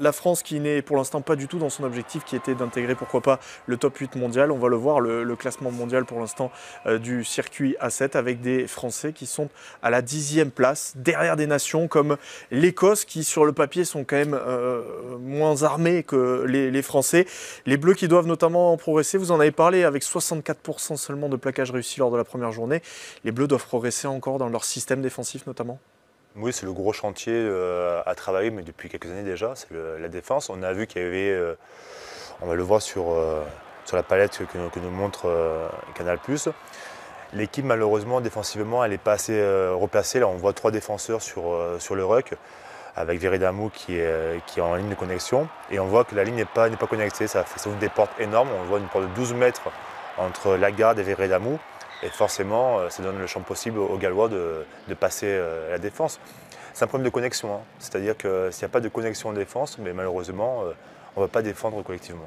La France qui n'est pour l'instant pas du tout dans son objectif qui était d'intégrer pourquoi pas le top 8 mondial. On va le voir, le, classement mondial pour l'instant euh, du circuit A7 avec des Français qui sont à la dixième place, derrière des nations comme l'Écosse qui sur le papier sont quand même euh, moins armés que les, les, Français. Les Bleus qui doivent notamment progresser, vous en avez parlé avec 64% seulement de plaquage réussi lors de la première journée. Les Bleus doivent progresser encore dans leur système défensif notamment oui, c'est le gros chantier euh, à travailler, mais depuis quelques années déjà, c'est la défense. On a vu qu'il y avait, euh, on va le voir sur, euh, la palette que, nous montre Canal+. L'équipe, malheureusement, défensivement, elle n'est pas assez replacée. Là, on voit trois défenseurs sur, le ruck, avec Veridamou qui est, qui est en ligne de connexion. Et on voit que la ligne n'est pas, connectée. Ça, fait, ça ouvre des portes énormes. On voit une porte de 12 mètres entre la garde et Veridamou. Et forcément, euh, ça donne le champ possible aux Gallois de, passer euh, la défense. C'est un problème de connexion. Hein. C'est-à-dire que s'il n'y a pas de connexion en défense, mais malheureusement, euh, on ne va pas défendre collectivement.